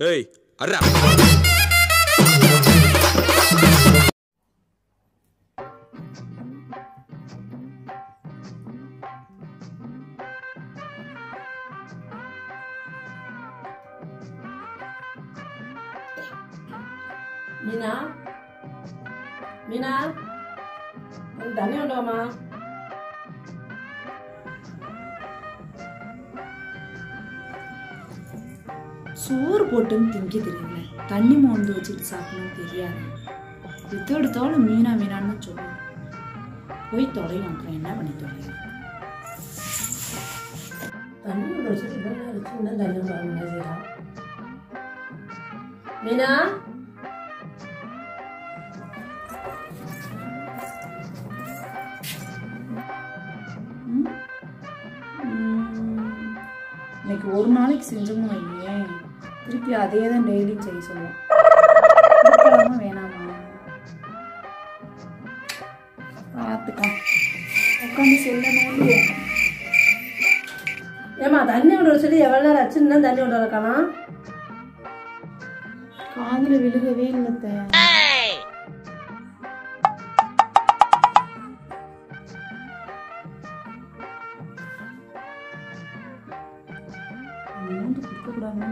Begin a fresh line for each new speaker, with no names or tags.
ஏய் அர்ரா
மீனா? மீனா? தண்ணி உண்டுவாமா
சோறு போட்டுன்னு திங்க தெரியல தண்ணி மோந்து வச்சுட்டு சாப்பிடணும் தெரியாது. எது எடுத்தாலும் மீனா மீனான்னு சொல்லுவோம் போய் தொலையும் அப்புறம் என்ன பண்ணி தொலையும்?
தண்ணி வச்சுட்டு தண்ணி செய்யலாம்? மீனா?
இன்னைக்கு ஒரு நாளைக்கு செஞ்சோம்னு வையேன். திருப்பி அதே தான் டெய்லியும் செய்ய சொல்லுவோம். கொடுக்கலாமா வேணாமா பார்த்துக்கோ உட்காந்து செல்ல
ஏமா தண்ணி கொண்டு சொல்லி எவ்வளோ நேரம் ஆச்சு தண்ணி கொண்டு வரக்கானா
காதில் விழுகவே இல்லத்த கொடுக்க கூடாதுன்னு